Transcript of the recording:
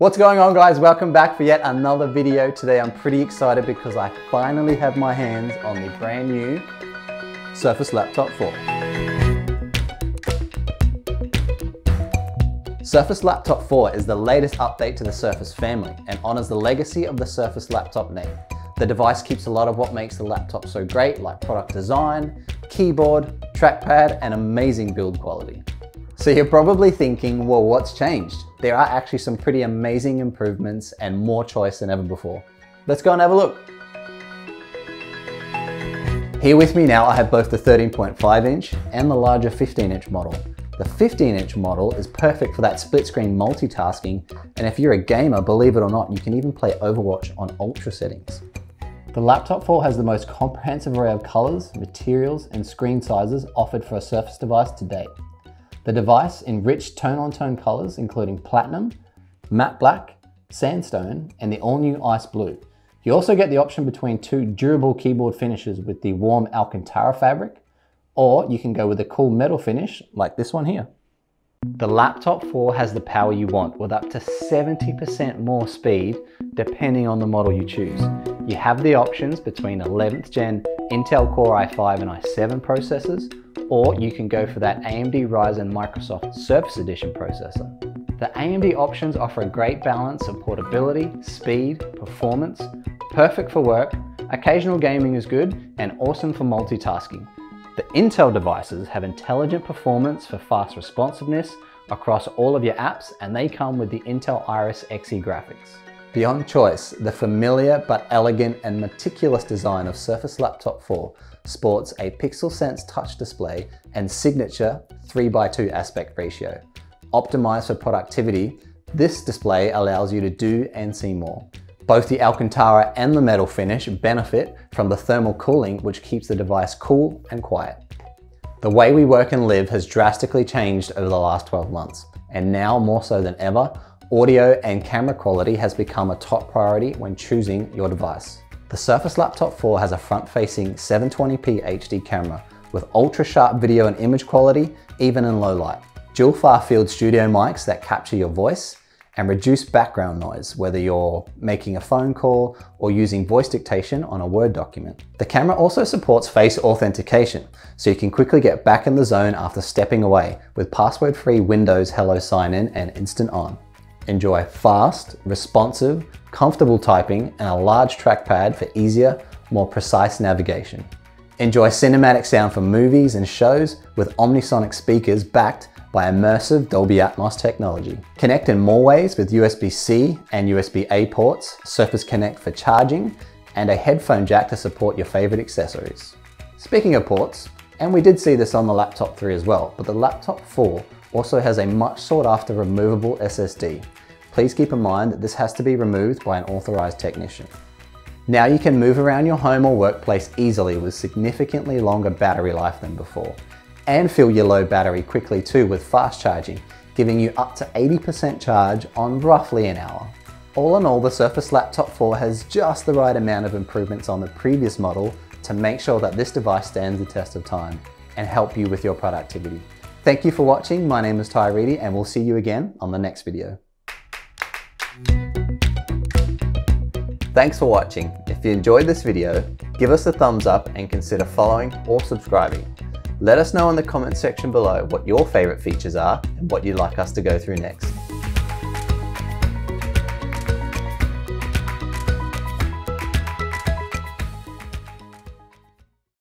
What's going on guys? Welcome back for yet another video. Today I'm pretty excited because I finally have my hands on the brand new Surface Laptop 4. Surface Laptop 4 is the latest update to the Surface family and honors the legacy of the Surface Laptop name. The device keeps a lot of what makes the laptop so great like product design, keyboard, trackpad and amazing build quality. So you're probably thinking, well, what's changed? There are actually some pretty amazing improvements and more choice than ever before. Let's go and have a look. Here with me now, I have both the 13.5 inch and the larger 15 inch model. The 15 inch model is perfect for that split screen multitasking, and if you're a gamer, believe it or not, you can even play Overwatch on ultra settings. The Laptop 4 has the most comprehensive array of colors, materials, and screen sizes offered for a Surface device to date. The device in rich tone-on-tone -tone colors, including platinum, matte black, sandstone, and the all-new ice blue. You also get the option between two durable keyboard finishes with the warm Alcantara fabric, or you can go with a cool metal finish like this one here. The Laptop 4 has the power you want with up to 70% more speed depending on the model you choose. You have the options between 11th gen Intel Core i5 and i7 processors or you can go for that AMD Ryzen Microsoft Surface Edition processor. The AMD options offer a great balance of portability, speed, performance, perfect for work, occasional gaming is good, and awesome for multitasking. The Intel devices have intelligent performance for fast responsiveness across all of your apps, and they come with the Intel Iris Xe graphics. Beyond choice, the familiar but elegant and meticulous design of Surface Laptop 4 sports a PixelSense touch display and signature 3x2 aspect ratio. Optimized for productivity, this display allows you to do and see more. Both the Alcantara and the metal finish benefit from the thermal cooling which keeps the device cool and quiet. The way we work and live has drastically changed over the last 12 months, and now more so than ever, audio and camera quality has become a top priority when choosing your device. The Surface Laptop 4 has a front-facing 720p HD camera with ultra-sharp video and image quality, even in low light. Dual far-field studio mics that capture your voice and reduce background noise, whether you're making a phone call or using voice dictation on a Word document. The camera also supports face authentication, so you can quickly get back in the zone after stepping away with password-free Windows Hello Sign-In and Instant On. Enjoy fast, responsive, comfortable typing, and a large trackpad for easier, more precise navigation. Enjoy cinematic sound for movies and shows with Omnisonic speakers backed by immersive Dolby Atmos technology. Connect in more ways with USB-C and USB-A ports, Surface Connect for charging, and a headphone jack to support your favorite accessories. Speaking of ports, and we did see this on the Laptop 3 as well, but the Laptop 4 also has a much sought after removable SSD. Please keep in mind that this has to be removed by an authorized technician. Now you can move around your home or workplace easily with significantly longer battery life than before. And fill your low battery quickly too with fast charging, giving you up to 80% charge on roughly an hour. All in all, the Surface Laptop 4 has just the right amount of improvements on the previous model to make sure that this device stands the test of time and help you with your productivity. Thank you for watching. My name is Tai Reedy and we'll see you again on the next video. Thanks for watching. If you enjoyed this video, give us a thumbs up and consider following or subscribing. Let us know in the comments section below what your favorite features are and what you'd like us to go through next.